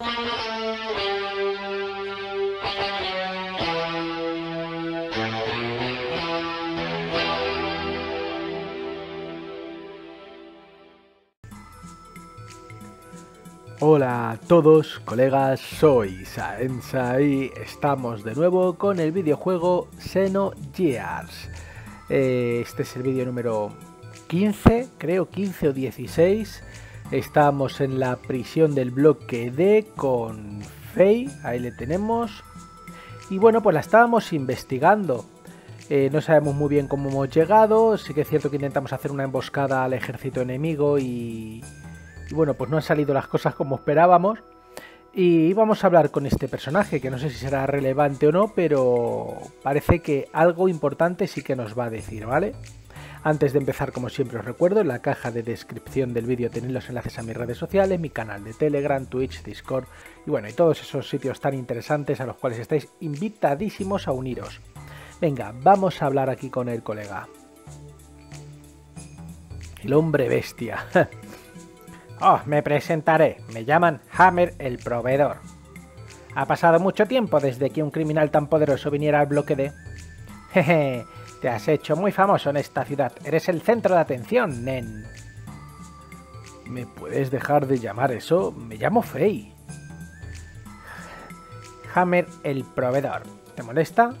Hola a todos, colegas, soy Saensa y estamos de nuevo con el videojuego Xenogears. Eh, este es el vídeo número 15, creo 15 o 16. Estamos en la prisión del bloque D con Faye, ahí le tenemos. Y bueno, pues la estábamos investigando. Eh, no sabemos muy bien cómo hemos llegado, sí que es cierto que intentamos hacer una emboscada al ejército enemigo y y bueno, pues no han salido las cosas como esperábamos. Y vamos a hablar con este personaje, que no sé si será relevante o no, pero parece que algo importante sí que nos va a decir, ¿vale? Antes de empezar, como siempre os recuerdo, en la caja de descripción del vídeo tenéis los enlaces a mis redes sociales, mi canal de Telegram, Twitch, Discord y bueno, y todos esos sitios tan interesantes a los cuales estáis invitadísimos a uniros. Venga, vamos a hablar aquí con el colega. El hombre bestia. Oh, me presentaré. Me llaman Hammer el proveedor. Ha pasado mucho tiempo desde que un criminal tan poderoso viniera al bloque de... Jeje, te has hecho muy famoso en esta ciudad. Eres el centro de atención, Nen. ¿Me puedes dejar de llamar eso? Me llamo Frey. Hammer el proveedor. ¿Te molesta?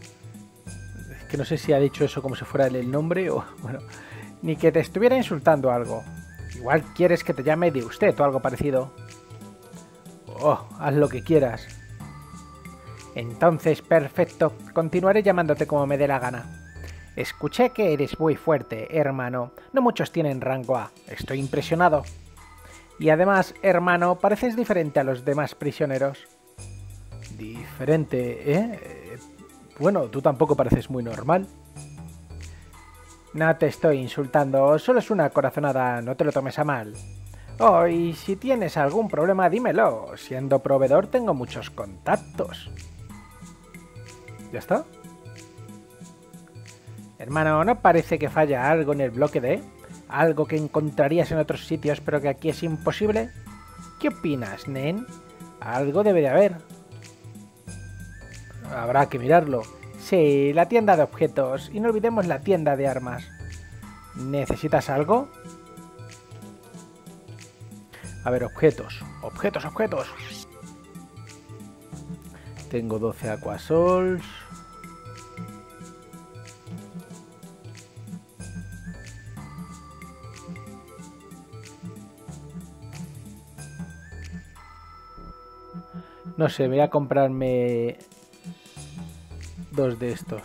Es que no sé si ha dicho eso como si fuera el nombre o... Bueno, ni que te estuviera insultando algo. Igual quieres que te llame de usted o algo parecido. Oh, haz lo que quieras. Entonces, perfecto. Continuaré llamándote como me dé la gana. Escuché que eres muy fuerte, hermano. No muchos tienen rango A. Estoy impresionado. Y además, hermano, pareces diferente a los demás prisioneros. Diferente, ¿eh? Bueno, tú tampoco pareces muy normal. No te estoy insultando, solo es una corazonada, no te lo tomes a mal. Oh, y si tienes algún problema, dímelo. Siendo proveedor tengo muchos contactos. ¿Ya está? Hermano, ¿no parece que falla algo en el bloque D? ¿Algo que encontrarías en otros sitios pero que aquí es imposible? ¿Qué opinas, Nen? Algo debe de haber. Habrá que mirarlo. Sí, la tienda de objetos. Y no olvidemos la tienda de armas. ¿Necesitas algo? A ver, objetos. Objetos, objetos. Tengo 12 aquasols. No sé, voy a comprarme dos de estos.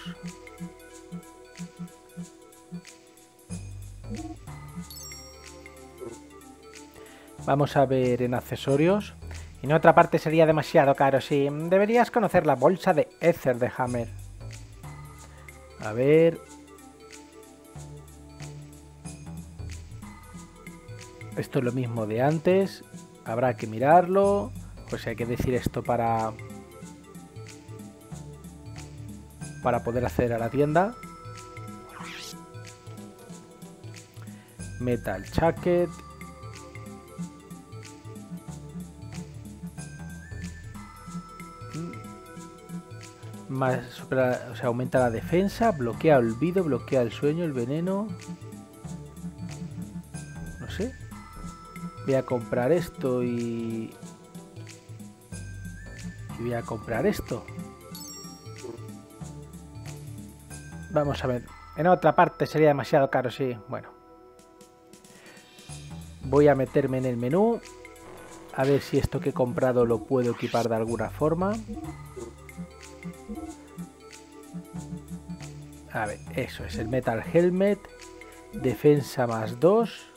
Vamos a ver en accesorios. En otra parte sería demasiado caro, sí. Deberías conocer la bolsa de Ether de Hammer. A ver... Esto es lo mismo de antes. Habrá que mirarlo. Pues hay que decir esto para para poder acceder a la tienda. Metal Jacket. Mm. Más o sea, aumenta la defensa, bloquea el olvido, bloquea el sueño, el veneno. No sé. Voy a comprar esto y... Voy a comprar esto. Vamos a ver. En otra parte sería demasiado caro, sí. Bueno. Voy a meterme en el menú. A ver si esto que he comprado lo puedo equipar de alguna forma. A ver, eso es el Metal Helmet. Defensa más 2.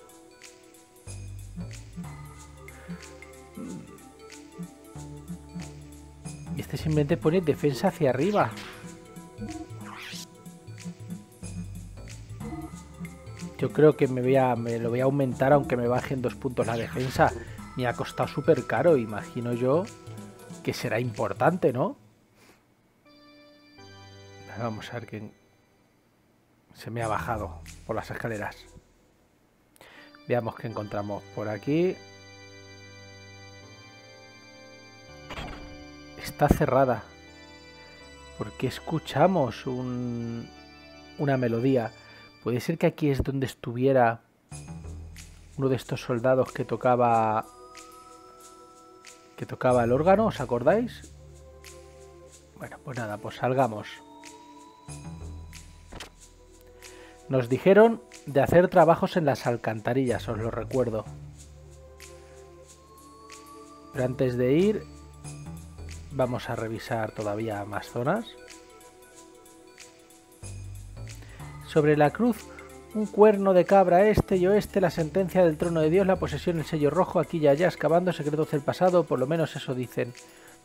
Este simplemente pone defensa hacia arriba. Yo creo que me, voy a, lo voy a aumentar aunque me bajen dos puntos la defensa. Me ha costado súper caro, imagino yo que será importante, ¿no? Vamos a ver quién se me ha bajado por las escaleras. Veamos qué encontramos por aquí. Está cerrada. Porque escuchamos un, una melodía. Puede ser que aquí es donde estuviera uno de estos soldados que tocaba que tocaba el órgano, ¿os acordáis? Bueno, pues nada, pues salgamos. Nos dijeron de hacer trabajos en las alcantarillas, os lo recuerdo. Pero antes de ir, vamos a revisar todavía más zonas. Sobre la cruz, un cuerno de cabra este y oeste, la sentencia del trono de Dios, la posesión, el sello rojo, aquí y allá, excavando secretos del pasado, por lo menos eso dicen.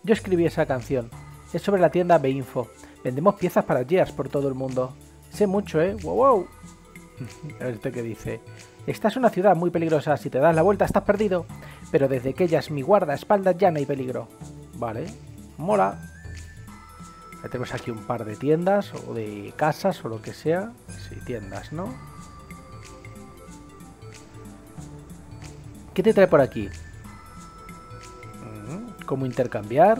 Yo escribí esa canción. Es sobre la tienda Beinfo. Vendemos piezas para Gears por todo el mundo. Sé mucho, ¿eh? ¡Wow, wow! A ver, ¿este qué dice? Esta es una ciudad muy peligrosa. Si te das la vuelta estás perdido. Pero desde que ella es mi guardaespaldas ya no hay peligro. Vale. Mola. tenemos aquí un par de tiendas o de casas o lo que sea. Sí, tiendas, ¿no? ¿Qué te trae por aquí? ¿Cómo intercambiar?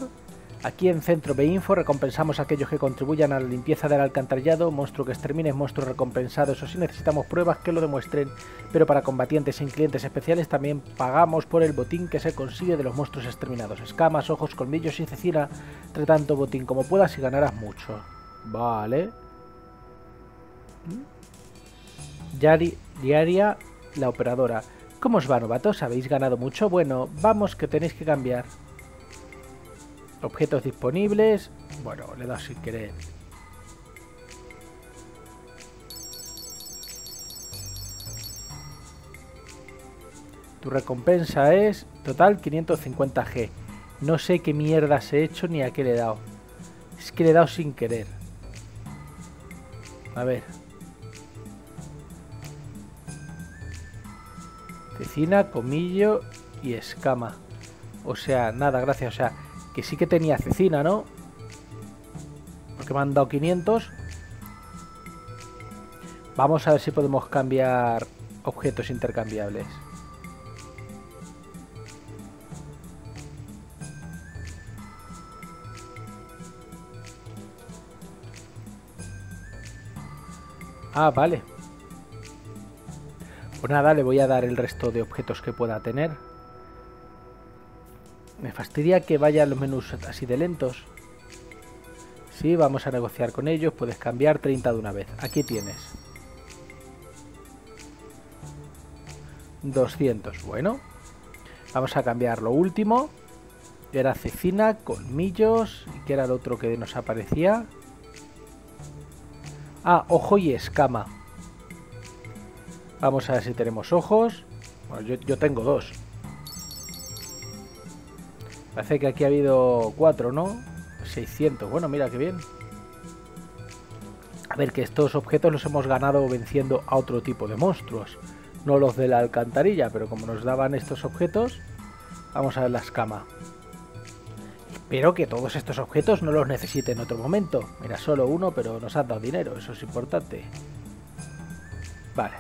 Aquí en Centro Beinfo recompensamos a aquellos que contribuyan a la limpieza del alcantarillado, monstruo que extermine es monstruo recompensado, eso sí necesitamos pruebas que lo demuestren, pero para combatientes sin clientes especiales también pagamos por el botín que se consigue de los monstruos exterminados, escamas, ojos, colmillos y cecina, trae tanto botín como puedas y ganarás mucho. Vale. Yari, diaria la operadora. ¿Cómo os va, novatos? ¿Habéis ganado mucho? Bueno, vamos que tenéis que cambiar. Objetos disponibles. Bueno, le dado sin querer. Tu recompensa es total 550G. No sé qué mierdas he hecho ni a qué le he dado. Es que le he dado sin querer. A ver. Cecina, comillo y escama. O sea, nada, gracias. O sea, que sí que tenía cecina, ¿no? Porque me han dado 500. Vamos a ver si podemos cambiar objetos intercambiables. Ah, vale. Pues nada, le voy a dar el resto de objetos que pueda tener. Fastidia que vayan los menús así de lentos. Sí, vamos a negociar con ellos. Puedes cambiar 30 de una vez. Aquí tienes. 200. Bueno. Vamos a cambiar lo último. Era cecina, colmillos. ¿Y qué era el otro que nos aparecía? Ah, ojo y escama. Vamos a ver si tenemos ojos. Bueno, yo, tengo dos. Parece que aquí ha habido cuatro, ¿no? 600. Bueno, mira qué bien. A ver, que estos objetos los hemos ganado venciendo a otro tipo de monstruos. No los de la alcantarilla, pero como nos daban estos objetos, vamos a ver la escama. Espero que todos estos objetos no los necesite en otro momento. Mira, solo uno, pero nos han dado dinero, eso es importante. Vale.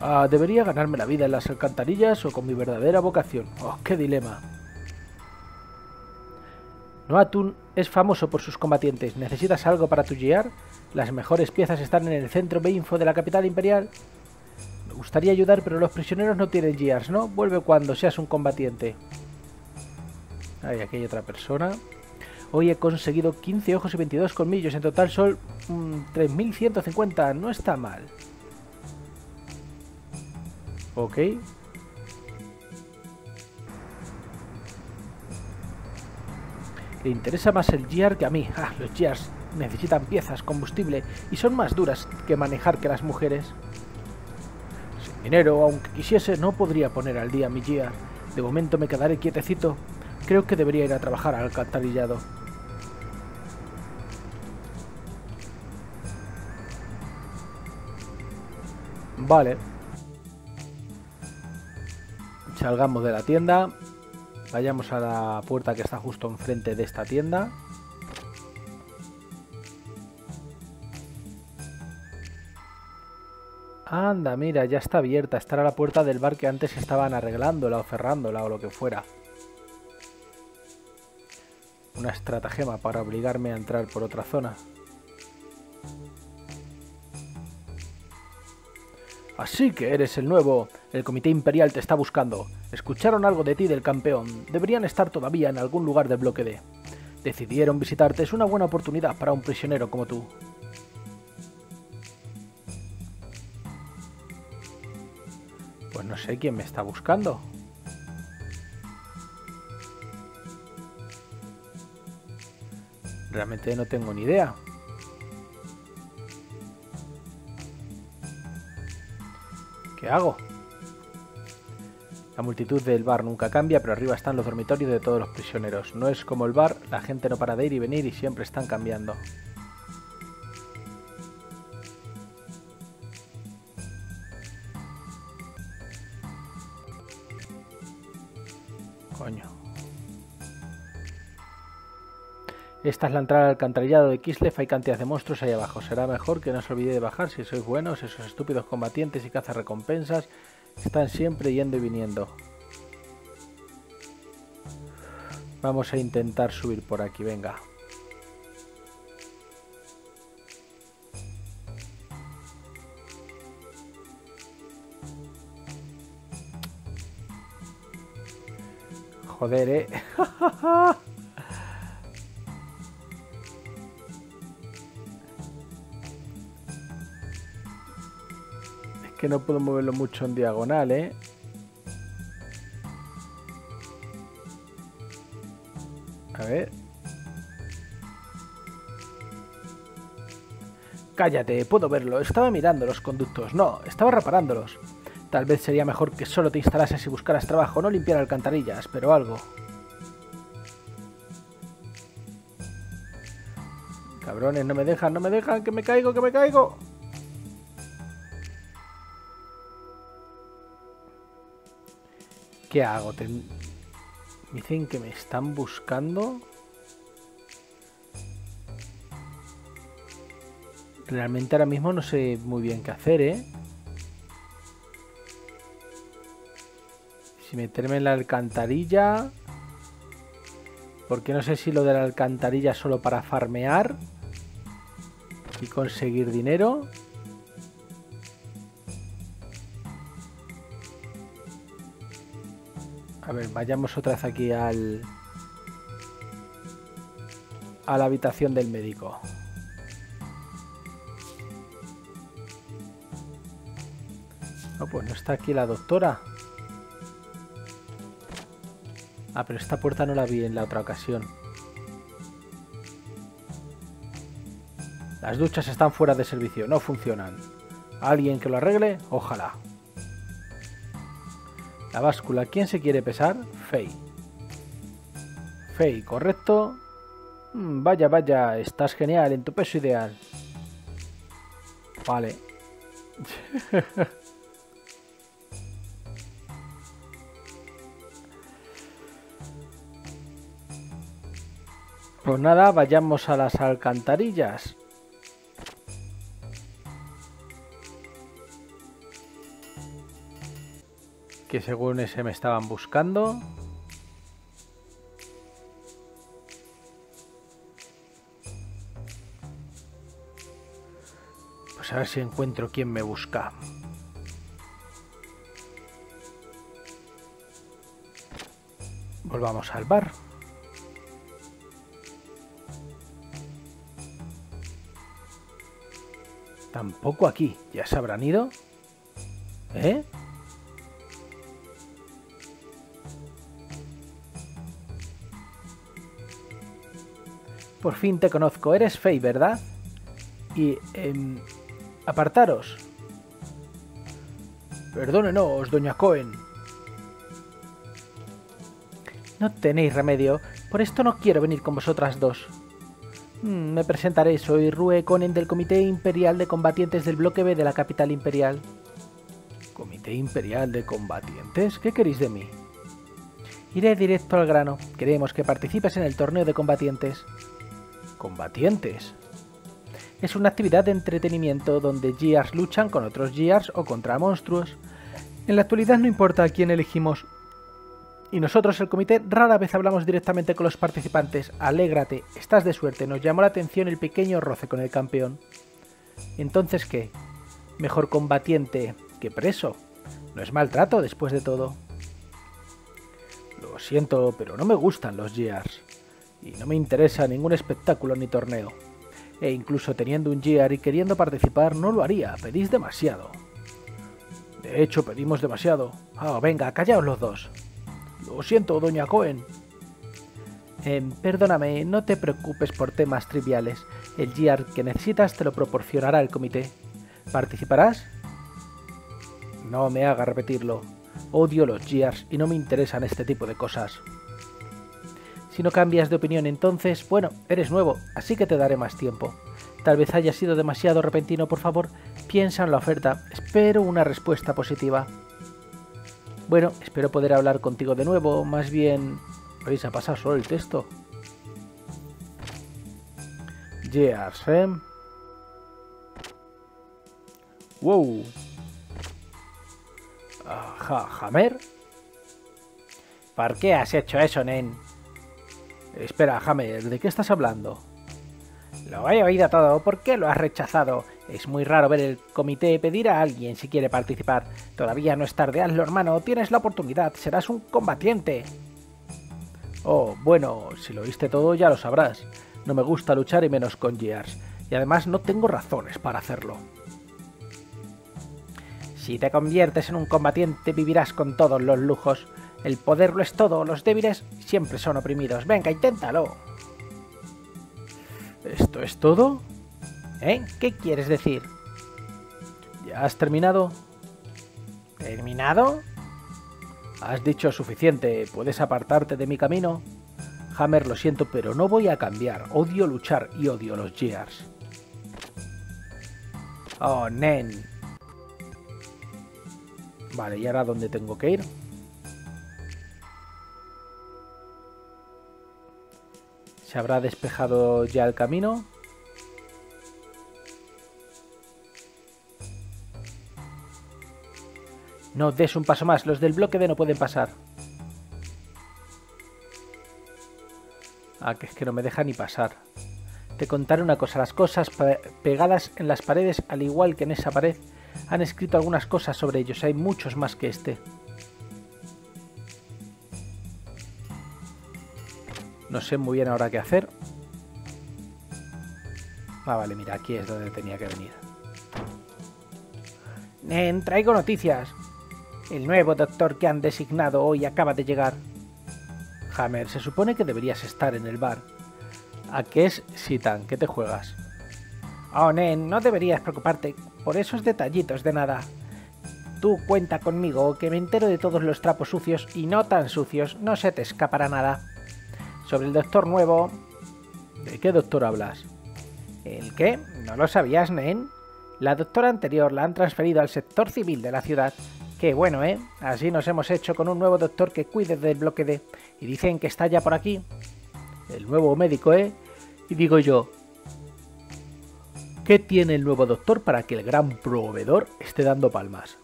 Ah, ¿Debería ganarme la vida en las alcantarillas o con mi verdadera vocación? ¡Oh, qué dilema! Noatun es famoso por sus combatientes. ¿Necesitas algo para tu guiar? Las mejores piezas están en el centro Beinfo de la capital imperial. Me gustaría ayudar, pero los prisioneros no tienen gears, ¿no? Vuelve cuando seas un combatiente. Ay, aquí hay otra persona. Hoy he conseguido 15 ojos y 22 colmillos. En total son 3.150. No está mal. Ok. Le interesa más el GR que a mí. Ah, los GRs necesitan piezas, combustible y son más duras que manejar que las mujeres. Sin dinero, aunque quisiese, no podría poner al día mi GR. De momento me quedaré quietecito. Creo que debería ir a trabajar al alcantarillado. Vale. Salgamos de la tienda. Vayamos a la puerta que está justo enfrente de esta tienda. Anda, mira, ya está abierta. Estará la puerta del bar que antes estaban arreglándola o cerrándola o lo que fuera. Una estratagema para obligarme a entrar por otra zona. Así que eres el nuevo. El Comité Imperial te está buscando. Escucharon algo de ti del campeón. Deberían estar todavía en algún lugar del bloque D. Decidieron visitarte. Es una buena oportunidad para un prisionero como tú. Pues no sé quién me está buscando. Realmente no tengo ni idea. ¿Qué hago? La multitud del bar nunca cambia, pero arriba están los dormitorios de todos los prisioneros. No es como el bar, la gente no para de ir y venir y siempre están cambiando. Coño. Esta es la entrada al alcantarillado de Kislev. Hay cantidad de monstruos ahí abajo. Será mejor que no se olvide de bajar si sois buenos. Esos estúpidos combatientes y recompensas están siempre yendo y viniendo. Vamos a intentar subir por aquí, venga. Joder, eh. que no puedo moverlo mucho en diagonal, ¿eh? A ver. Cállate, puedo verlo. Estaba mirando los conductos. No, estaba reparándolos. Tal vez sería mejor que solo te instalases y buscaras trabajo, no limpiar alcantarillas, pero algo. Cabrones, no me dejan, no me dejan, que me caigo, que me caigo. ¿Qué hago? Dicen que me están buscando. Realmente ahora mismo no sé muy bien qué hacer, ¿eh? Si meterme en la alcantarilla... Porque no sé si lo de la alcantarilla es solo para farmear y conseguir dinero. A ver, vayamos otra vez aquí al... A la habitación del médico. No, pues no está aquí la doctora. Ah, pero esta puerta no la vi en la otra ocasión. Las duchas están fuera de servicio, no funcionan. ¿Alguien que lo arregle? Ojalá. La báscula, ¿quién se quiere pesar? Fey. Fey, correcto. Mm, vaya, vaya, estás genial, en tu peso ideal. Vale. pues nada, vayamos a las alcantarillas. Que según ese me estaban buscando. Pues a ver si encuentro quién me busca. Volvamos al bar. Tampoco aquí. ¿Ya se habrán ido? ¿Eh? Por fin te conozco. Eres Fey, ¿verdad? Y... Eh, apartaros. Perdónenos, doña Cohen. No tenéis remedio. Por esto no quiero venir con vosotras dos. Mm, me presentaré. Soy Rue Cohen del Comité Imperial de Combatientes del Bloque B de la capital imperial. ¿Comité Imperial de Combatientes? ¿Qué queréis de mí? Iré directo al grano. Queremos que participes en el torneo de combatientes combatientes. Es una actividad de entretenimiento donde Gears luchan con otros Gears o contra monstruos. En la actualidad no importa a quién elegimos. Y nosotros, el comité, rara vez hablamos directamente con los participantes. Alégrate, estás de suerte, nos llamó la atención el pequeño roce con el campeón. Entonces, ¿qué? Mejor combatiente que preso. No es maltrato después de todo. Lo siento, pero no me gustan los Gears. Y no me interesa ningún espectáculo ni torneo. E incluso teniendo un Gear y queriendo participar, no lo haría. Pedís demasiado. De hecho, pedimos demasiado. Ah, venga, callaos los dos. Lo siento, doña Cohen. Eh, perdóname, no te preocupes por temas triviales. El Gear que necesitas te lo proporcionará el comité. ¿Participarás? No me haga repetirlo. Odio los Gears y no me interesan este tipo de cosas. Si no cambias de opinión entonces, bueno, eres nuevo, así que te daré más tiempo. Tal vez haya sido demasiado repentino, por favor, piensa en la oferta. Espero una respuesta positiva. Bueno, espero poder hablar contigo de nuevo, más bien... ¿Vais a pasar solo el texto? Gears, ¿eh? Wow. Ja, ¿Hammer? ¿Por qué has hecho eso, Nen? Espera, Hammer, ¿de qué estás hablando? Lo he oído todo, ¿por qué lo has rechazado? Es muy raro ver el comité pedir a alguien si quiere participar. Todavía no es tarde, hazlo hermano, tienes la oportunidad, serás un combatiente. Oh, bueno, si lo oíste todo ya lo sabrás. No me gusta luchar y menos con Gears, y además no tengo razones para hacerlo. Si te conviertes en un combatiente vivirás con todos los lujos. El poder lo es todo, los débiles siempre son oprimidos. Venga, inténtalo. ¿Esto es todo? ¿Eh? ¿Qué quieres decir? ¿Ya has terminado? ¿Terminado? Has dicho suficiente, ¿puedes apartarte de mi camino? Hammer, lo siento, pero no voy a cambiar. Odio luchar y odio los Gears. Oh, Nen. Vale, ¿y ahora dónde tengo que ir? ¿Se habrá despejado ya el camino? No des un paso más, los del bloque D no pueden pasar. Ah, que es que no me deja ni pasar. Te contaré una cosa, las cosas pegadas en las paredes, al igual que en esa pared, han escrito algunas cosas sobre ellos, hay muchos más que este. No sé muy bien ahora qué hacer. Ah, vale, mira, aquí es donde tenía que venir. Nen, traigo noticias. El nuevo doctor que han designado hoy acaba de llegar. Hammer, se supone que deberías estar en el bar. ¿A qué es Sitan? ¿Qué te juegas? Oh, Nen, no deberías preocuparte por esos detallitos de nada. Tú cuenta conmigo, que me entero de todos los trapos sucios y no tan sucios, no se te escapará nada. Sobre el doctor nuevo... ¿De qué doctor hablas? ¿El qué? ¿No lo sabías, Nen? La doctora anterior la han transferido al sector civil de la ciudad. Qué bueno, ¿eh? Así nos hemos hecho con un nuevo doctor que cuide del bloque D. Y dicen que está ya por aquí. El nuevo médico, ¿eh? Y digo yo, ¿Qué tiene el nuevo doctor para que el gran proveedor esté dando palmas?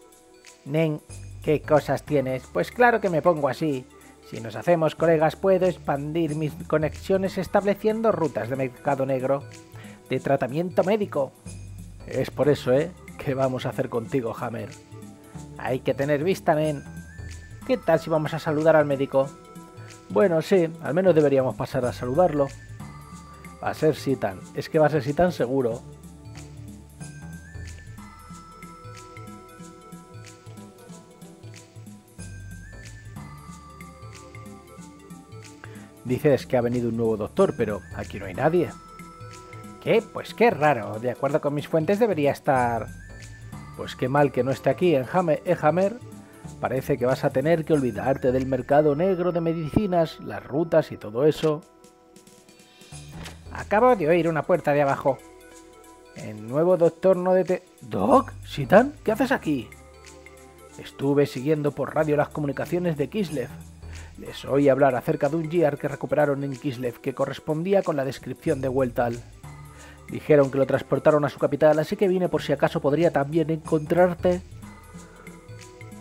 Nen, ¿qué cosas tienes? Pues claro que me pongo así. Si nos hacemos colegas puedo expandir mis conexiones estableciendo rutas de mercado negro, de tratamiento médico. Es por eso, ¿eh? ¿Qué vamos a hacer contigo, Hammer? Hay que tener vista, Nen. ¿Qué tal si vamos a saludar al médico? Bueno, sí, al menos deberíamos pasar a saludarlo. Va a ser Sitan. Es que va a ser Sitan seguro. Dices que ha venido un nuevo doctor, pero aquí no hay nadie. ¿Qué? Pues qué raro. De acuerdo con mis fuentes debería estar... Pues qué mal que no esté aquí en Hammer. Parece que vas a tener que olvidarte del mercado negro de medicinas, las rutas y todo eso. Acabo de oír una puerta de abajo. El nuevo doctor no dete... ¿Doc? ¿Sitan? ¿Qué haces aquí? Estuve siguiendo por radio las comunicaciones de Kislev. Les oí hablar acerca de un Gear que recuperaron en Kislev que correspondía con la descripción de Weltal. Dijeron que lo transportaron a su capital, así que vine por si acaso podría también encontrarte.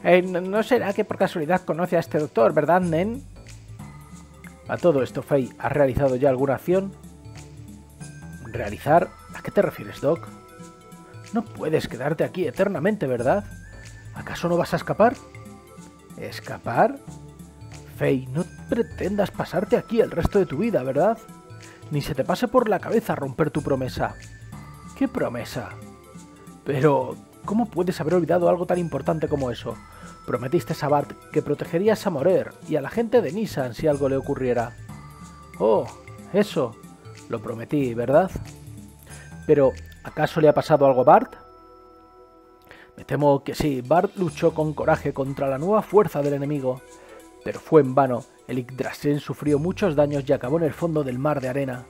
Eh, ¿No será que por casualidad conoce a este doctor, verdad, Nen? A todo esto, Faye, ¿has realizado ya alguna acción? ¿Realizar? ¿A qué te refieres, Doc? No puedes quedarte aquí eternamente, ¿verdad? ¿Acaso no vas a escapar? ¿Escapar? Faye, no pretendas pasarte aquí el resto de tu vida, ¿verdad? Ni se te pase por la cabeza romper tu promesa. ¿Qué promesa? Pero, ¿cómo puedes haber olvidado algo tan importante como eso? Prometiste a Bart que protegerías a Morer y a la gente de Nissan si algo le ocurriera. Oh, eso. Lo prometí, ¿verdad? Pero, ¿acaso le ha pasado algo a Bart? Me temo que sí, Bart luchó con coraje contra la nueva fuerza del enemigo, pero fue en vano. El Yggdrasil sufrió muchos daños y acabó en el fondo del mar de arena.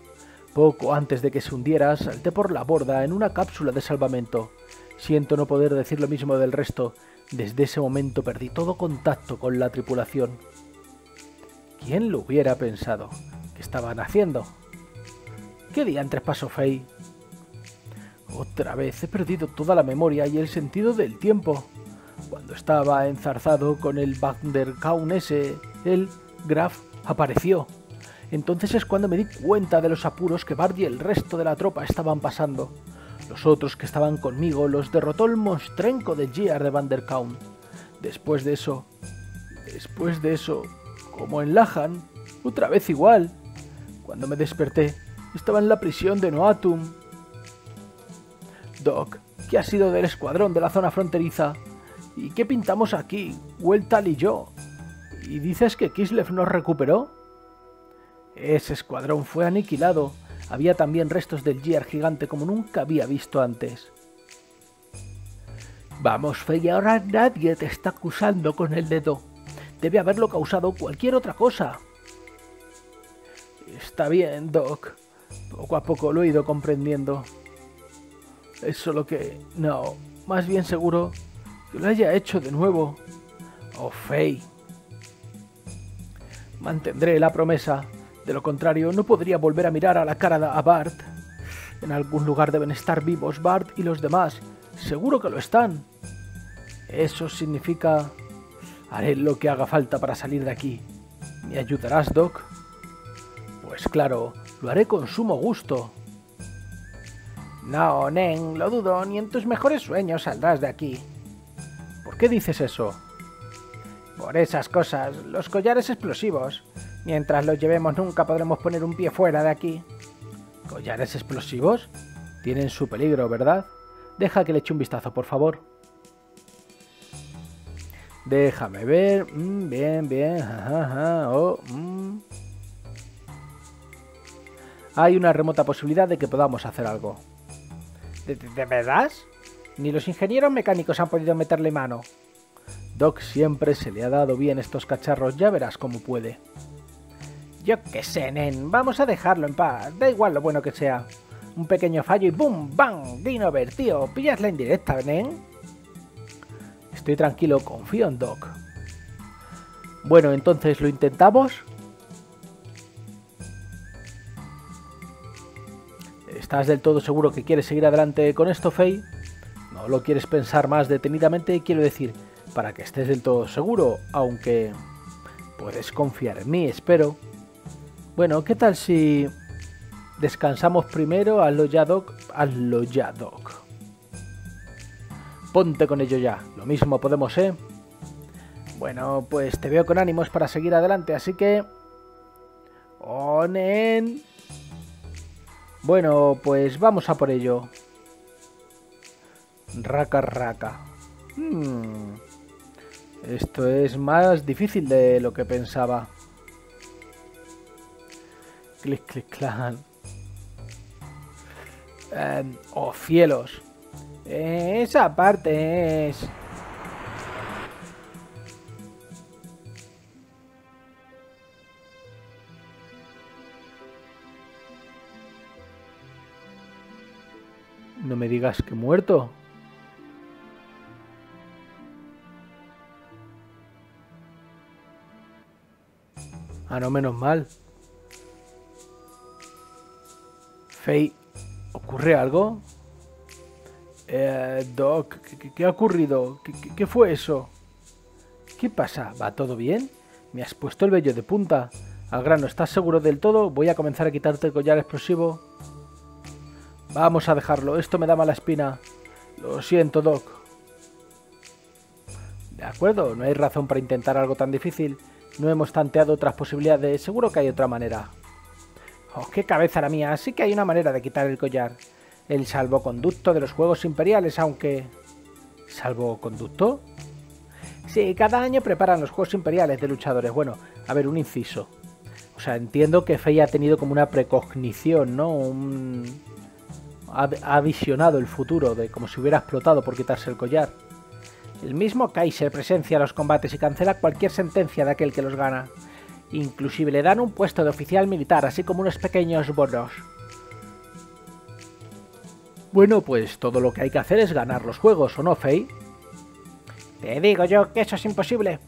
Poco antes de que se hundiera, salté por la borda en una cápsula de salvamento. Siento no poder decir lo mismo del resto. Desde ese momento perdí todo contacto con la tripulación. ¿Quién lo hubiera pensado? ¿Qué estaban haciendo? ¿Qué diantres pasó, Faye? Otra vez he perdido toda la memoria y el sentido del tiempo. Cuando estaba enzarzado con el Vanderkaun ese, el Graf apareció. Entonces es cuando me di cuenta de los apuros que Bard y el resto de la tropa estaban pasando. Los otros que estaban conmigo los derrotó el monstrenco de Gear de Vanderkaun. Después de eso, después de eso, como en Lahan, otra vez igual. Cuando me desperté, estaba en la prisión de Noatum Doc, ¿qué ha sido del escuadrón de la zona fronteriza? ¿Y qué pintamos aquí, Weltal y yo? ¿Y dices que Kislev nos recuperó? Ese escuadrón fue aniquilado. Había también restos del Gear gigante como nunca había visto antes. Vamos, Fey, ahora nadie te está acusando con el dedo. Debe haberlo causado cualquier otra cosa. Está bien, Doc. Poco a poco lo he ido comprendiendo. Es solo que... No, más bien seguro que lo haya hecho de nuevo. Oh, Faye. Mantendré la promesa. De lo contrario, no podría volver a mirar a la cara a Bart. En algún lugar deben estar vivos Bart y los demás. Seguro que lo están. Eso significa... Haré lo que haga falta para salir de aquí. ¿Me ayudarás, Doc? Pues claro, lo haré con sumo gusto. No, Nen, lo dudo, ni en tus mejores sueños saldrás de aquí. ¿Por qué dices eso? Por esas cosas, los collares explosivos. Mientras los llevemos nunca podremos poner un pie fuera de aquí. ¿Collares explosivos? Tienen su peligro, ¿verdad? Deja que le eche un vistazo, por favor. Déjame ver. Mm, bien, bien. Oh, mm. Hay una remota posibilidad de que podamos hacer algo. ¿De, verdad? Ni los ingenieros mecánicos han podido meterle mano. Doc siempre se le ha dado bien estos cacharros, ya verás cómo puede. Yo qué sé, nen, vamos a dejarlo en paz, da igual lo bueno que sea. Un pequeño fallo y ¡bum! ¡bam! Dinover, tío, pillas la indirecta, nen. Estoy tranquilo, confío en Doc. Bueno, entonces, ¿lo intentamos? ¿Estás del todo seguro que quieres seguir adelante con esto, Faye? ¿No lo quieres pensar más detenidamente? Quiero decir, para que estés del todo seguro, aunque puedes confiar en mí, espero. Bueno, ¿qué tal si descansamos primero? Hazlo ya, Doc. Hazlo ya, Doc. Ponte con ello ya. Lo mismo podemos, ¿eh? Bueno, pues te veo con ánimos para seguir adelante, así que... ¡Onen! Bueno, pues vamos a por ello. Raca, raca. Hmm. Esto es más difícil de lo que pensaba. Clic, clic, clan. Em, oh, cielos. Esa parte es... No me digas que muerto. Ah, no, menos mal. Faye, ¿Ocurre algo? Eh, Doc, ¿qué, ha ocurrido? ¿Qué, fue eso? ¿Qué pasa? ¿Va todo bien? Me has puesto el vello de punta. Al grano, ¿estás seguro del todo? Voy a comenzar a quitarte el collar explosivo. Vamos a dejarlo, esto me da mala espina. Lo siento, Doc. De acuerdo, no hay razón para intentar algo tan difícil. No hemos tanteado otras posibilidades, seguro que hay otra manera. Oh, qué cabeza la mía, sí que hay una manera de quitar el collar el salvoconducto de los Juegos Imperiales, aunque... ¿Salvoconducto? Sí, cada año preparan los Juegos Imperiales de luchadores. Bueno, a ver, un inciso. O sea, entiendo que Fey ha tenido como una precognición, ¿no? Un... Ha, visionado el futuro, de como si hubiera explotado por quitarse el collar. El mismo Kaiser presencia los combates y cancela cualquier sentencia de aquel que los gana. Inclusive le dan un puesto de oficial militar, así como unos pequeños bonos. Bueno, pues todo lo que hay que hacer es ganar los juegos, ¿o no, Faye? Te digo yo que eso es imposible.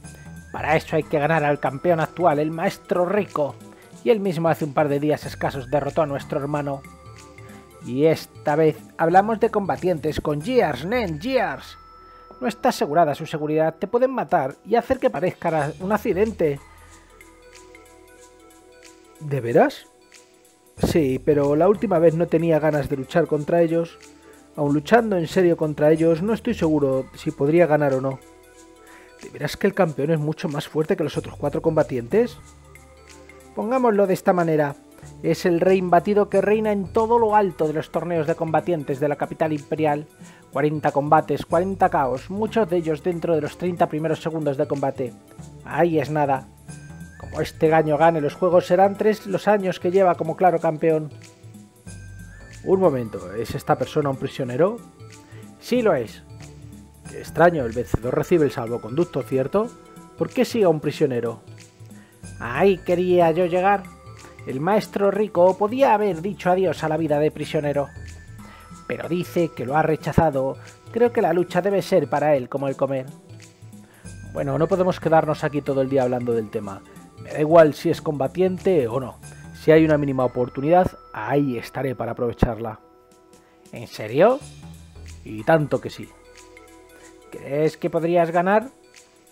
Para eso hay que ganar al campeón actual, el maestro rico. Y él mismo hace un par de días escasos derrotó a nuestro hermano. Y esta vez hablamos de combatientes con Gears, Nen, Gears. No está asegurada su seguridad, te pueden matar y hacer que parezca un accidente. ¿De veras? Sí, pero la última vez no tenía ganas de luchar contra ellos. Aun luchando en serio contra ellos, no estoy seguro si podría ganar o no. ¿De veras que el campeón es mucho más fuerte que los otros cuatro combatientes? Pongámoslo de esta manera. Es el rey imbatido que reina en todo lo alto de los torneos de combatientes de la capital imperial. 40 combates, 40 caos, muchos de ellos dentro de los 30 primeros segundos de combate. Ahí es nada. Como este año gane los juegos, serán tres los años que lleva como claro campeón. Un momento, ¿es esta persona un prisionero? Sí lo es. Qué extraño, el vencedor recibe el salvoconducto, ¿cierto? ¿Por qué sigue un prisionero? Ahí quería yo llegar. El maestro rico podía haber dicho adiós a la vida de prisionero. Pero dice que lo ha rechazado. Creo que la lucha debe ser para él como el comer. Bueno, no podemos quedarnos aquí todo el día hablando del tema. Me da igual si es combatiente o no. Si hay una mínima oportunidad, ahí estaré para aprovecharla. ¿En serio? Y tanto que sí. ¿Crees que podrías ganar?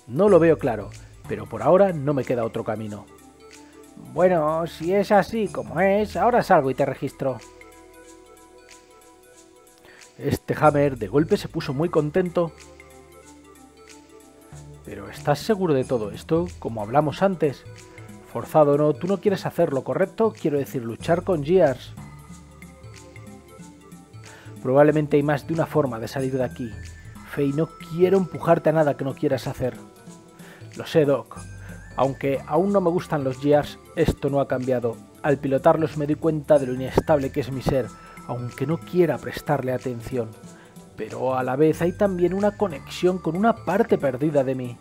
No lo veo claro, pero por ahora no me queda otro camino. Bueno, si es así como es, ahora salgo y te registro. Este Hammer de golpe se puso muy contento. Pero ¿estás seguro de todo esto? Como hablamos antes. Forzado no, tú no quieres hacerlo, ¿correcto? Quiero decir, luchar con Gears. Probablemente hay más de una forma de salir de aquí. Faye, no quiero empujarte a nada que no quieras hacer. Lo sé, Doc. Aunque aún no me gustan los Gears, esto no ha cambiado. Al pilotarlos me di cuenta de lo inestable que es mi ser, aunque no quiera prestarle atención. Pero a la vez hay también una conexión con una parte perdida de mí.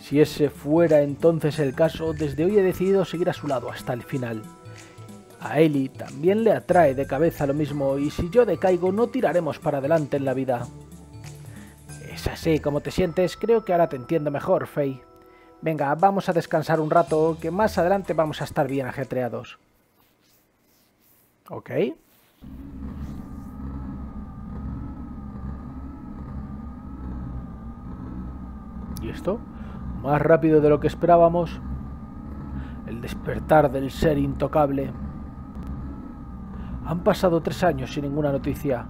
Si ese fuera entonces el caso, desde hoy he decidido seguir a su lado hasta el final. A Eli también le atrae de cabeza lo mismo y si yo decaigo no tiraremos para adelante en la vida. Es así como te sientes, creo que ahora te entiendo mejor, Faye. Venga, vamos a descansar un rato, que más adelante vamos a estar bien ajetreados. ¿Ok? ¿Y esto? más rápido de lo que esperábamos, el despertar del ser intocable. Han pasado tres años sin ninguna noticia.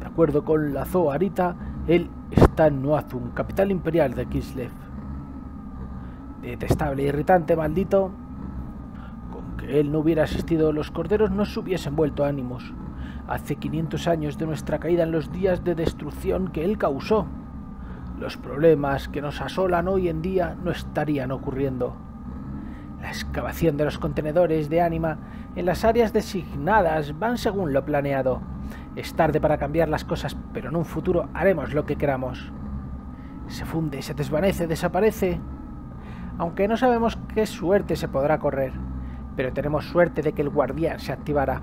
De acuerdo con la Zoarita, él está en Nuazun, capital imperial de Kislev. Detestable, irritante, maldito. Con que él no hubiera asistido, los corderos no se hubiesen vuelto ánimos. Hace 500 años de nuestra caída en los días de destrucción que él causó. Los problemas que nos asolan hoy en día no estarían ocurriendo. La excavación de los contenedores de ánima en las áreas designadas van según lo planeado. Es tarde para cambiar las cosas, pero en un futuro haremos lo que queramos. Se funde, se desvanece, desaparece. Aunque no sabemos qué suerte se podrá correr, pero tenemos suerte de que el guardián se activara.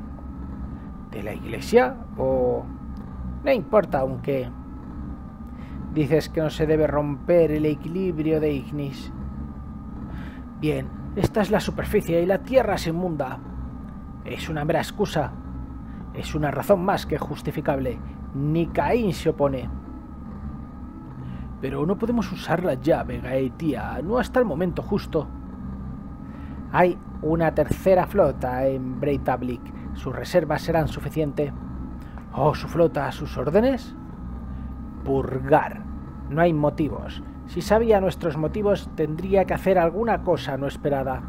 ¿De la iglesia? ¿O...? No importa, aunque... Dices que no se debe romper el equilibrio de Ignis. Bien, esta es la superficie y la tierra es inmunda. Es una mera excusa. Es una razón más que justificable. Ni Caín se opone. Pero no podemos usarla ya, Vega tía. No hasta el momento justo. Hay una tercera flota en Breitablik. Sus reservas serán suficientes. Oh, su flota, sus órdenes. Purgar. No hay motivos. Si sabía nuestros motivos, tendría que hacer alguna cosa no esperada.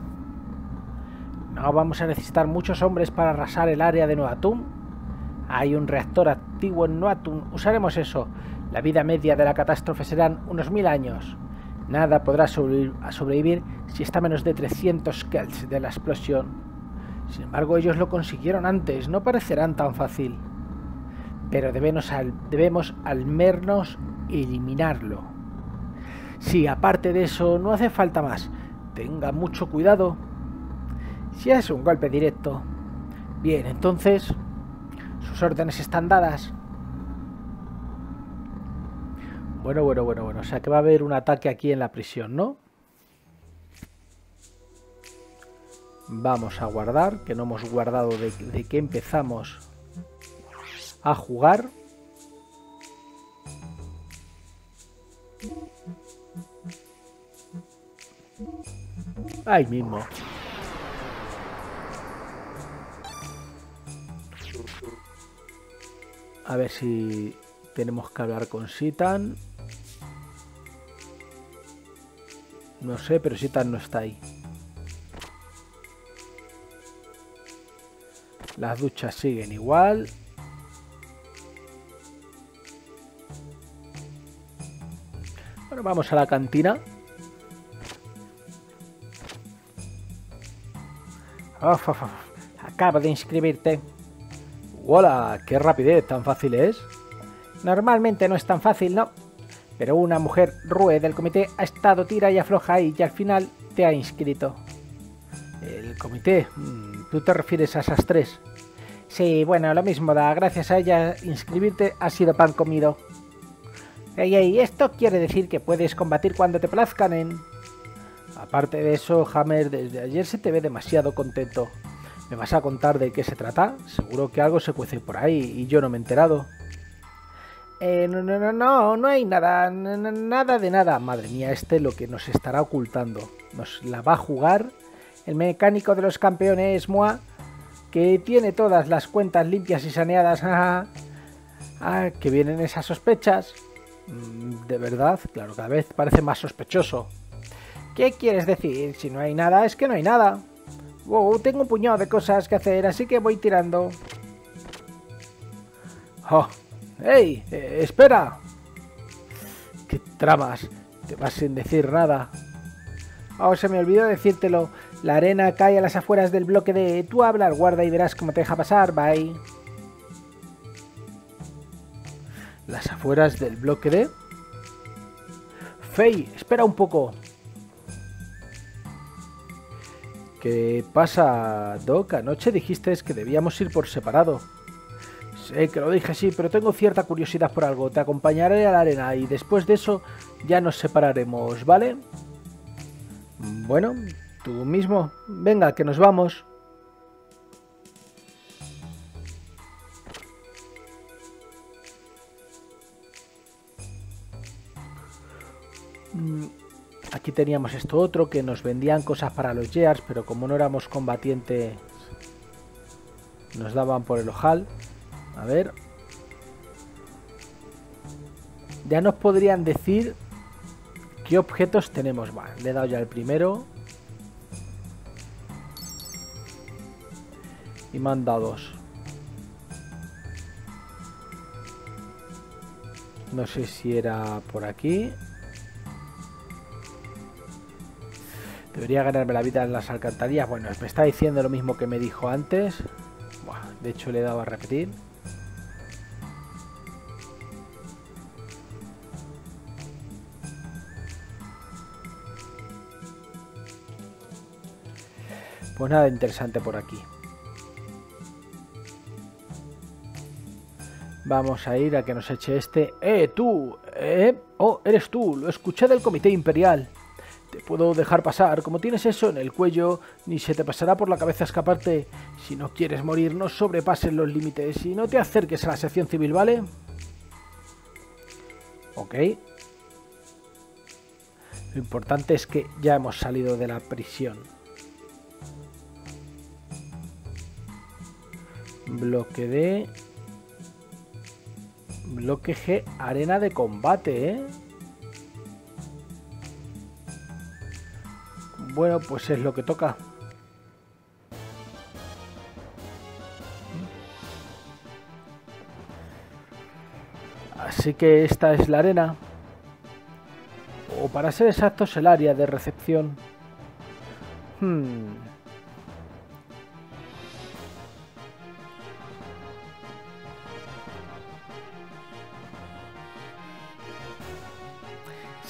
No vamos a necesitar muchos hombres para arrasar el área de Noatum. Hay un reactor activo en Noatum. Usaremos eso. La vida media de la catástrofe serán unos mil años. Nada podrá sobrevivir si está a menos de 300 kelts de la explosión. Sin embargo, ellos lo consiguieron antes. No parecerán tan fácil. Pero debemos, al, menos eliminarlo. Si aparte de eso no hace falta más, tenga mucho cuidado. Si es un golpe directo. Bien, entonces, sus órdenes están dadas. Bueno, bueno, bueno, bueno. O sea que va a haber un ataque aquí en la prisión, ¿no? Vamos a guardar, que no hemos guardado de, que empezamos a jugar. Ahí mismo. A ver si tenemos que hablar con Sitan. No sé, pero Sitan no está ahí. Las duchas siguen igual. Bueno, vamos a la cantina. acabo de inscribirte. ¡Hola! ¡Qué rapidez! ¿Tan fácil es? Normalmente no es tan fácil, ¿no? Pero una mujer rue del comité ha estado tira y afloja ahí y al final te ha inscrito. ¿El comité? Mm, ¿Tú te refieres a esas tres? Sí, bueno, lo mismo da. Gracias a ella inscribirte ha sido pan comido. Ey, ey, esto quiere decir que puedes combatir cuando te plazcan en... Aparte de eso, Hammer, desde ayer se te ve demasiado contento. ¿Me vas a contar de qué se trata? Seguro que algo se cuece por ahí y yo no me he enterado. Eh, no, no, no, no, no hay nada, nada de nada. Madre mía, este lo que nos estará ocultando. Nos la va a jugar el mecánico de los campeones, Moa, que tiene todas las cuentas limpias y saneadas. ah, que vienen esas sospechas. Mm, de verdad, claro, cada vez parece más sospechoso. ¿Qué quieres decir? Si no hay nada, es que no hay nada. Wow, tengo un puñado de cosas que hacer, así que voy tirando. ¡Oh! ¡Ey! Eh, ¡Espera! ¿Qué tramas? Te vas sin decir nada. Oh, se me olvidó decírtelo. La arena cae a las afueras del bloque de... Tú hablar, guarda y verás cómo te deja pasar. Bye. ¿Las afueras del bloque de...? Fey, espera un poco. ¿Qué pasa, Doc? Anoche dijiste que debíamos ir por separado. Sé que lo dije así, pero tengo cierta curiosidad por algo. Te acompañaré a la arena y después de eso ya nos separaremos, ¿vale? Bueno, tú mismo. Venga, que nos vamos. Mm, Aquí teníamos esto otro, que nos vendían cosas para los Gears, pero como no éramos combatientes, nos daban por el ojal. A ver. Ya nos podrían decir qué objetos tenemos. Vale, le he dado ya el primero. Y dado dos. No sé si era por aquí. Debería ganarme la vida en las alcantarillas. Bueno, me está diciendo lo mismo que me dijo antes. de hecho, le he dado a repetir. Pues nada interesante por aquí. Vamos a ir a que nos eche este. ¡Eh, tú! ¡Eh! ¡Oh, eres tú! Lo escuché del Comité Imperial. Te puedo dejar pasar, como tienes eso en el cuello, ni se te pasará por la cabeza escaparte. Si no quieres morir, no sobrepases los límites y no te acerques a la sección civil, ¿vale? Ok. Lo importante es que ya hemos salido de la prisión. Bloque D. Bloque G, arena de combate, ¿eh? Bueno, pues es lo que toca. Así que esta es la arena. O para ser exactos, el área de recepción. Hmm.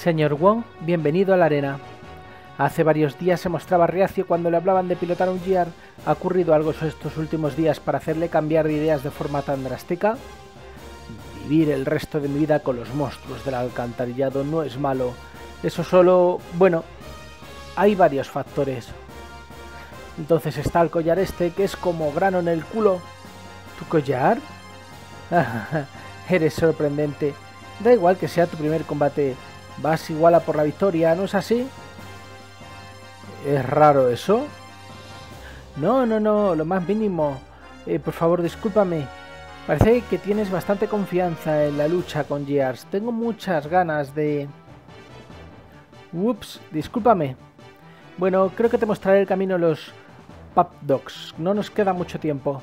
Señor Wong, bienvenido a la arena. Hace varios días se mostraba reacio cuando le hablaban de pilotar un Gear. ¿Ha ocurrido algo estos últimos días para hacerle cambiar de ideas de forma tan drástica? Vivir el resto de mi vida con los monstruos del alcantarillado no es malo. Eso solo... bueno, hay varios factores. Entonces está el collar este que es como grano en el culo. ¿Tu collar? Eres sorprendente. Da igual que sea tu primer combate. Vas igual a por la victoria, ¿no es así? ¿Es raro eso? No, no, no, lo más mínimo. Eh, por favor, discúlpame. Parece que tienes bastante confianza en la lucha con Gears. Tengo muchas ganas de... Ups, discúlpame. Bueno, creo que te mostraré el camino a los Dogs. No nos queda mucho tiempo.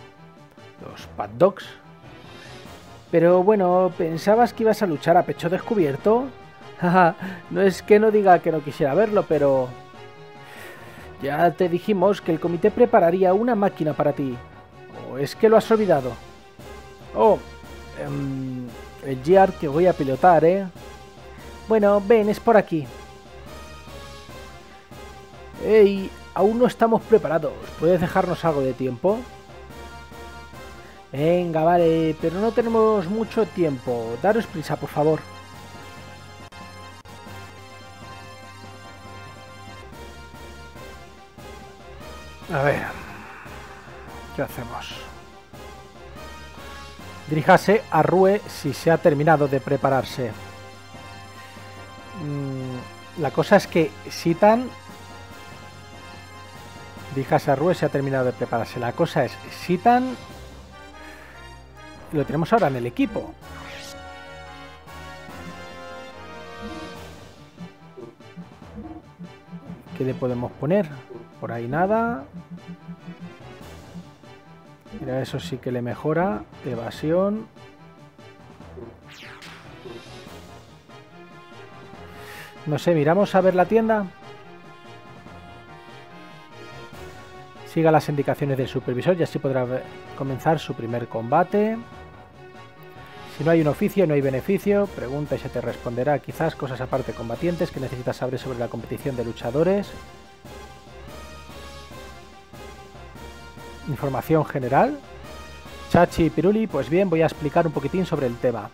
¿Los Dogs? Pero bueno, ¿pensabas que ibas a luchar a pecho descubierto? No es que no diga que no quisiera verlo, pero... Ya te dijimos que el comité prepararía una máquina para ti. ¿O es que lo has olvidado? Oh, em, el GR que voy a pilotar, ¿eh? Bueno, ven, es por aquí. ¡Ey! Aún no estamos preparados. ¿Puedes dejarnos algo de tiempo? Venga, vale, pero no tenemos mucho tiempo. Daros prisa, por favor. A ver. ¿Qué hacemos? Diríjase a Rue si se ha terminado de prepararse. Mm, la cosa es que Sitan... Diríjase a Rue si ha terminado de prepararse. La cosa es, Sitan... Lo tenemos ahora en el equipo. ¿Qué le podemos poner? Por ahí nada. Mira, eso sí que le mejora. Evasión. No sé, miramos a ver la tienda. Siga las indicaciones del supervisor y así podrá comenzar su primer combate. Si no hay un oficio, no hay beneficio. Pregunta y se te responderá quizás cosas aparte combatientes que necesitas saber sobre la competición de luchadores. Información general. Chachi y Piruli, pues bien, voy a explicar un poquitín sobre el tema.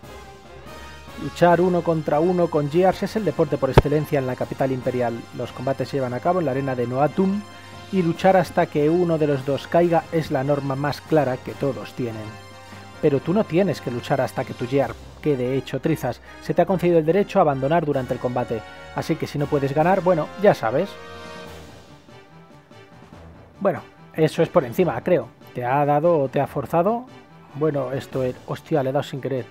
Luchar uno contra uno con Gears es el deporte por excelencia en la capital imperial. Los combates se llevan a cabo en la arena de Noatum y luchar hasta que uno de los dos caiga es la norma más clara que todos tienen. Pero tú no tienes que luchar hasta que tu Gear quede hecho trizas. Se te ha concedido el derecho a abandonar durante el combate. Así que si no puedes ganar, bueno, ya sabes. Bueno, eso es por encima, creo. ¿Te ha dado o te ha forzado? Bueno, esto es... Hostia, le he dado sin querer.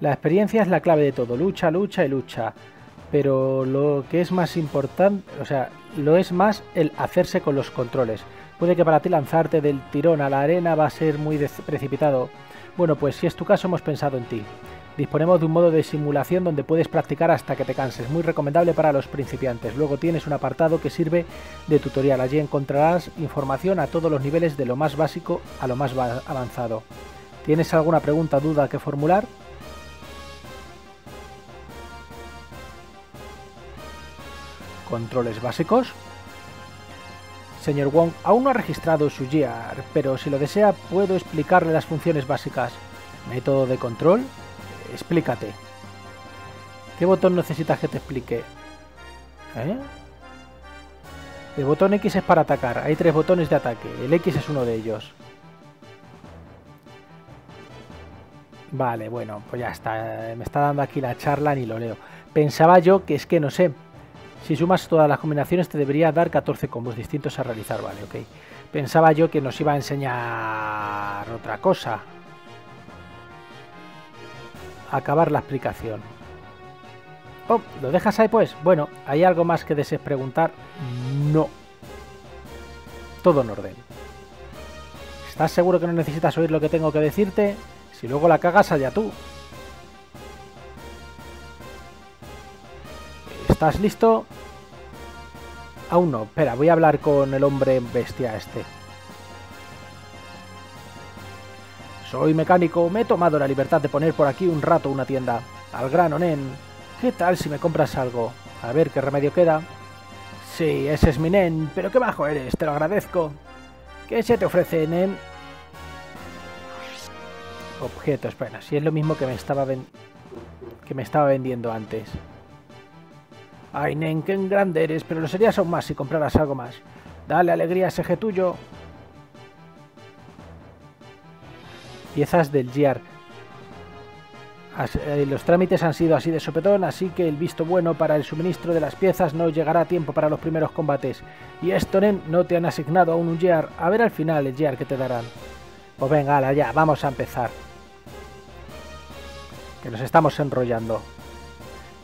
La experiencia es la clave de todo. Lucha, lucha y lucha. Pero lo que es más importante... O sea, lo es más el hacerse con los controles. Puede que para ti lanzarte del tirón a la arena va a ser muy precipitado. Bueno, pues si es tu caso hemos pensado en ti. Disponemos de un modo de simulación donde puedes practicar hasta que te canses, muy recomendable para los principiantes. Luego tienes un apartado que sirve de tutorial. Allí encontrarás información a todos los niveles de lo más básico a lo más avanzado. ¿Tienes alguna pregunta duda que formular? Controles básicos. Señor Wong, aún no ha registrado su GR, pero si lo desea puedo explicarle las funciones básicas. Método de control, explícate. ¿Qué botón necesitas que te explique? ¿Eh? El botón X es para atacar. Hay tres botones de ataque. El X es uno de ellos. Vale, bueno, pues ya está. Me está dando aquí la charla, ni lo leo. Pensaba yo que es que no sé. Si sumas todas las combinaciones te debería dar 14 combos distintos a realizar, vale, ok. Pensaba yo que nos iba a enseñar otra cosa. Acabar la explicación. Oh, ¿lo dejas ahí pues? Bueno, ¿hay algo más que desees preguntar? No. Todo en orden. ¿Estás seguro que no necesitas oír lo que tengo que decirte? Si luego la cagas, allá tú. ¿Estás listo? Aún no. Espera, voy a hablar con el hombre bestia este. Soy mecánico. Me he tomado la libertad de poner por aquí un rato una tienda. Al grano, nen. ¿Qué tal si me compras algo? A ver qué remedio queda. Sí, ese es mi nen. Pero qué bajo eres. Te lo agradezco. ¿Qué se te ofrece, nen? Objeto, espera. Si es lo mismo que me estaba que me estaba vendiendo antes. Ay, nen, qué grande eres, pero lo serías aún más si compraras algo más. Dale alegría a ese G tuyo. Piezas del GIAR. Eh, los trámites han sido así de sopetón, así que el visto bueno para el suministro de las piezas no llegará a tiempo para los primeros combates. Y esto, nen, no te han asignado aún un GIAR. A ver al final el GIAR que te darán. Pues venga, ala, ya, vamos a empezar. Que nos estamos enrollando.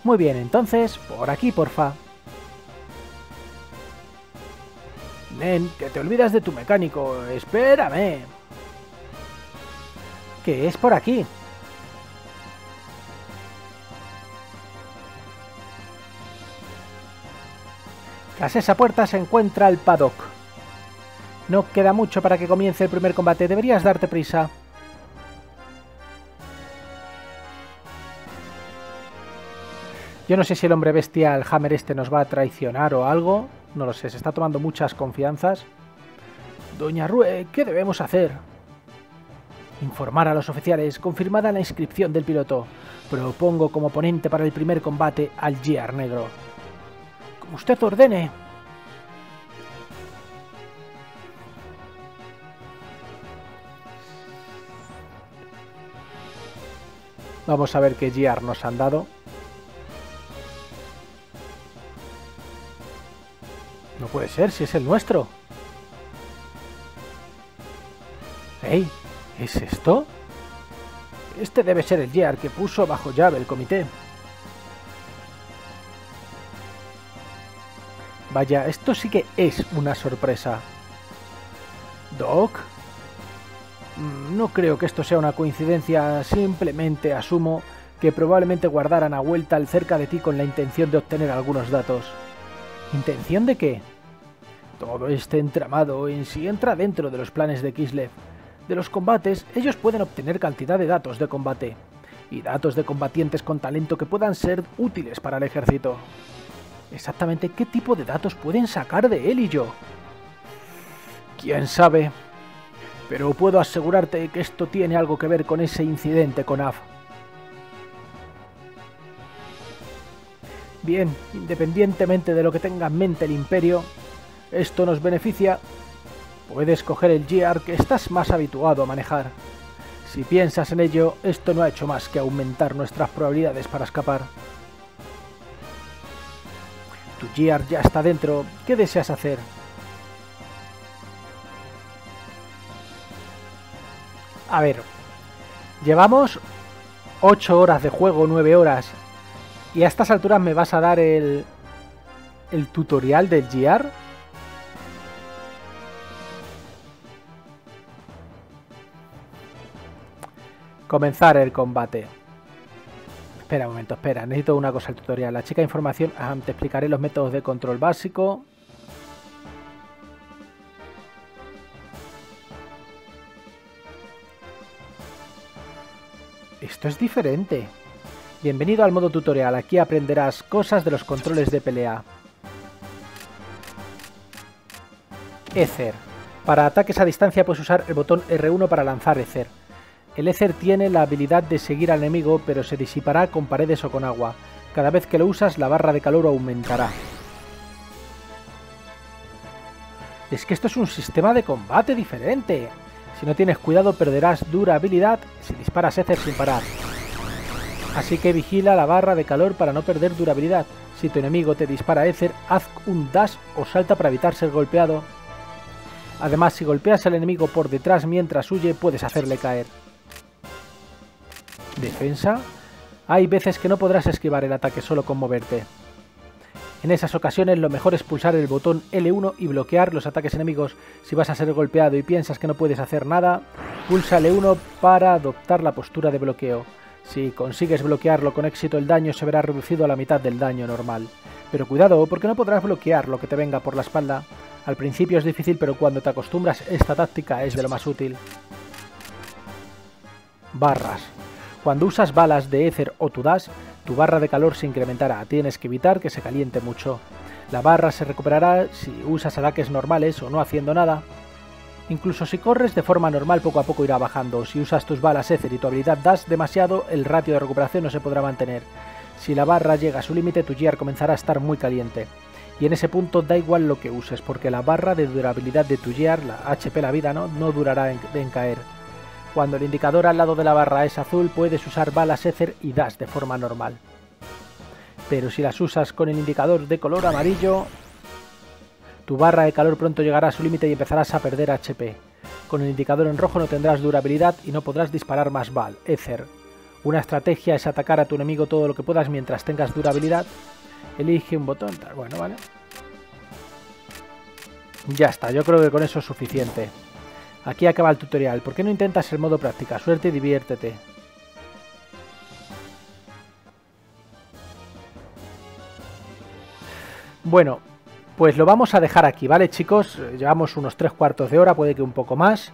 Muy bien, entonces, por aquí, porfa. Nen, que te olvidas de tu mecánico. Espérame. ¿Qué es por aquí? Tras esa puerta se encuentra el paddock. No queda mucho para que comience el primer combate. Deberías darte prisa. Yo no sé si el hombre bestia, el Hammer este, nos va a traicionar o algo. No lo sé, se está tomando muchas confianzas. Doña Rue, ¿qué debemos hacer? Informar a los oficiales, confirmada la inscripción del piloto. Propongo como ponente para el primer combate al Gear Negro. Como usted ordene. Vamos a ver qué Gear nos han dado. No puede ser, si es el nuestro. ¡Ey! ¿Es esto? Este debe ser el Gear que puso bajo llave el comité. Vaya, esto sí que es una sorpresa. ¿Doc? Mm, no creo que esto sea una coincidencia, simplemente asumo que probablemente guardaran a vuelta al cerca de ti con la intención de obtener algunos datos. ¿Intención de qué? Todo este entramado en sí entra dentro de los planes de Kislev. De los combates, ellos pueden obtener cantidad de datos de combate, y datos de combatientes con talento que puedan ser útiles para el ejército. Exactamente qué tipo de datos pueden sacar de él y yo. Quién sabe. Pero puedo asegurarte que esto tiene algo que ver con ese incidente con AF. Bien, independientemente de lo que tenga en mente el imperio, esto nos beneficia. Puedes coger el GR que estás más habituado a manejar. Si piensas en ello, esto no ha hecho más que aumentar nuestras probabilidades para escapar. Tu GR ya está dentro. ¿Qué deseas hacer? A ver, llevamos 8 horas de juego, 9 horas, y a estas alturas me vas a dar el, el tutorial del GR. Comenzar el combate. Espera un momento, espera, necesito una cosa el tutorial. La chica información, te explicaré los métodos de control básico. Esto es diferente. Bienvenido al modo tutorial, aquí aprenderás cosas de los controles de pelea. Ether. Para ataques a distancia puedes usar el botón R1 para lanzar Ether. El Ether tiene la habilidad de seguir al enemigo, pero se disipará con paredes o con agua. Cada vez que lo usas, la barra de calor aumentará. Es que esto es un sistema de combate diferente. Si no tienes cuidado perderás durabilidad si disparas Ether sin parar. Así que vigila la barra de calor para no perder durabilidad. Si tu enemigo te dispara Ether, haz un dash o salta para evitar ser golpeado. Además, si golpeas al enemigo por detrás mientras huye, puedes hacerle caer. Defensa. Hay veces que no podrás esquivar el ataque solo con moverte. En esas ocasiones lo mejor es pulsar el botón L1 y bloquear los ataques enemigos. Si vas a ser golpeado y piensas que no puedes hacer nada, pulsa L1 para adoptar la postura de bloqueo. Si consigues bloquearlo con éxito el daño se verá reducido a la mitad del daño normal. Pero cuidado porque no podrás bloquear lo que te venga por la espalda. Al principio es difícil pero cuando te acostumbras esta táctica es de lo más útil. Barras. Cuando usas balas de Ether o Tudas, tu barra de calor se incrementará. Tienes que evitar que se caliente mucho. La barra se recuperará si usas ataques normales o no haciendo nada. Incluso si corres de forma normal poco a poco irá bajando. Si usas tus balas Ether y tu habilidad Das demasiado, el ratio de recuperación no se podrá mantener. Si la barra llega a su límite, tu gear comenzará a estar muy caliente. Y en ese punto da igual lo que uses, porque la barra de durabilidad de tu gear, la HP la vida, no, no durará en caer. Cuando el indicador al lado de la barra es azul, puedes usar balas Ether y Dash de forma normal. Pero si las usas con el indicador de color amarillo, tu barra de calor pronto llegará a su límite y empezarás a perder HP. Con el indicador en rojo no tendrás durabilidad y no podrás disparar más bal, Ether. Una estrategia es atacar a tu enemigo todo lo que puedas mientras tengas durabilidad. Elige un botón, bueno, vale. Ya está, yo creo que con eso es suficiente. Aquí acaba el tutorial. ¿Por qué no intentas el modo práctica? Suerte y diviértete. Bueno, pues lo vamos a dejar aquí, ¿vale chicos? Llevamos unos tres cuartos de hora, puede que un poco más.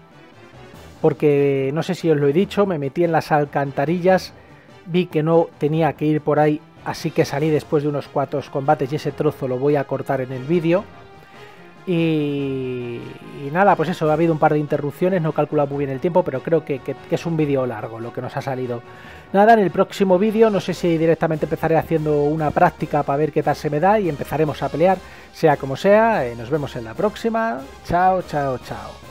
Porque no sé si os lo he dicho, me metí en las alcantarillas, vi que no tenía que ir por ahí, así que salí después de unos cuantos combates y ese trozo lo voy a cortar en el vídeo. Y, nada, pues eso, ha habido un par de interrupciones, no he calculado muy bien el tiempo, pero creo que, es un vídeo largo lo que nos ha salido. Nada, en el próximo vídeo no sé si directamente empezaré haciendo una práctica para ver qué tal se me da y empezaremos a pelear, sea como sea. Eh, nos vemos en la próxima. Chao, chao, chao.